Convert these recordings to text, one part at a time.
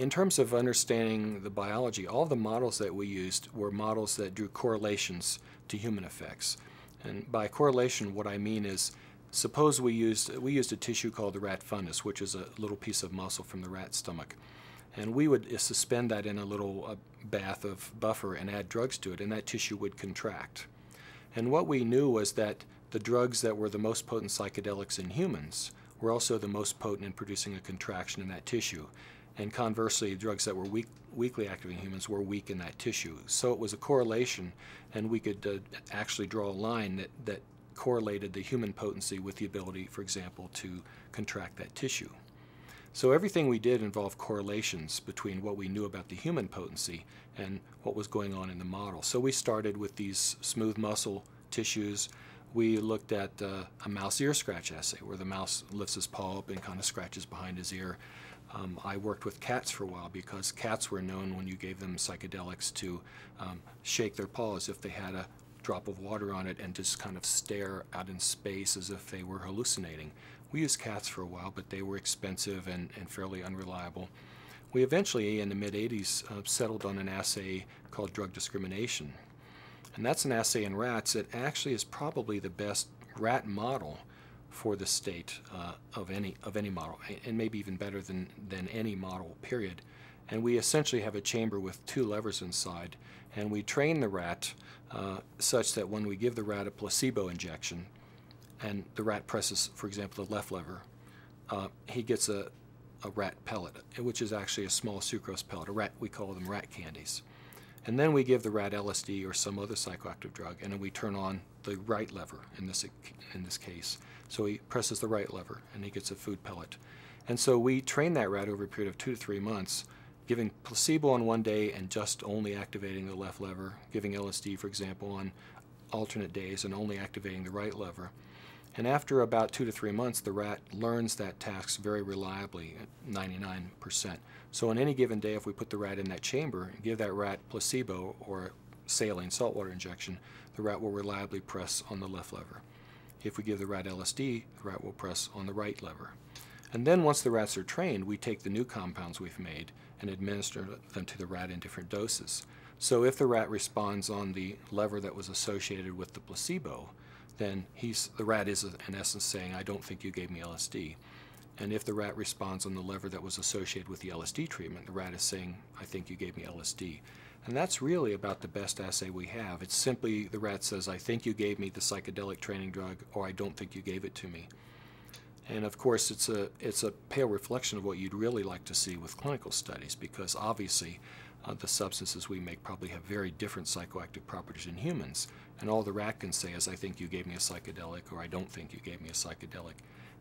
in terms of understanding the biology, all the models that we used were models that drew correlations to human effects. And by correlation, what I mean is, suppose we used we used a tissue called the rat fundus, which is a little piece of muscle from the rat stomach, and we would uh, suspend that in a little uh, bath of buffer and add drugs to it, and that tissue would contract. And what we knew was that the drugs that were the most potent psychedelics in humans were also the most potent in producing a contraction in that tissue. And conversely, drugs that were weak, weakly active in humans were weak in that tissue. So it was a correlation, and we could uh, actually draw a line that, that correlated the human potency with the ability, for example, to contract that tissue. So everything we did involved correlations between what we knew about the human potency and what was going on in the model. So we started with these smooth muscle tissues. We looked at uh, a mouse ear scratch assay where the mouse lifts his paw up and kind of scratches behind his ear. Um, I worked with cats for a while because cats were known when you gave them psychedelics to um, shake their paws if they had a drop of water on it and just kind of stare out in space as if they were hallucinating. We used cats for a while, but they were expensive and, and fairly unreliable. We eventually, in the mid 80s, uh, settled on an assay called drug discrimination. And that's an assay in rats that actually is probably the best rat model for the state uh, of any of any model, and maybe even better than, than any model, period. And we essentially have a chamber with two levers inside, and we train the rat uh, such that when we give the rat a placebo injection, and the rat presses, for example, the left lever, uh, he gets a, a rat pellet, which is actually a small sucrose pellet. A rat, we call them rat candies. And then we give the rat LSD or some other psychoactive drug, and then we turn on the right lever in this, in this case. So he presses the right lever, and he gets a food pellet. And so we train that rat over a period of two to three months, giving placebo on one day and just only activating the left lever, giving LSD, for example, on alternate days and only activating the right lever. And after about two to three months, the rat learns that task very reliably, at 99%. So on any given day, if we put the rat in that chamber and give that rat placebo or saline saltwater injection, the rat will reliably press on the left lever. If we give the rat LSD, the rat will press on the right lever. And then once the rats are trained, we take the new compounds we've made and administer them to the rat in different doses. So if the rat responds on the lever that was associated with the placebo, then he's, the rat is in essence saying, I don't think you gave me LSD. And if the rat responds on the lever that was associated with the LSD treatment, the rat is saying, I think you gave me LSD. And that's really about the best assay we have. It's simply the rat says, I think you gave me the psychedelic training drug, or I don't think you gave it to me. And of course, it's a, it's a pale reflection of what you'd really like to see with clinical studies, because obviously uh, the substances we make probably have very different psychoactive properties in humans. And all the rat can say is, I think you gave me a psychedelic, or I don't think you gave me a psychedelic.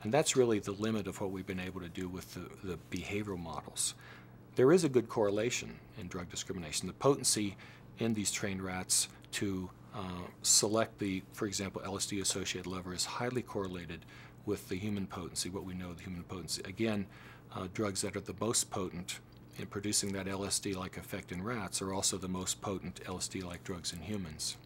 And that's really the limit of what we've been able to do with the, the behavioral models. There is a good correlation in drug discrimination. The potency in these trained rats to uh, select the, for example, LSD associated lever is highly correlated with the human potency, what we know the human potency. Again, uh, drugs that are the most potent in producing that LSD like effect in rats are also the most potent LSD like drugs in humans.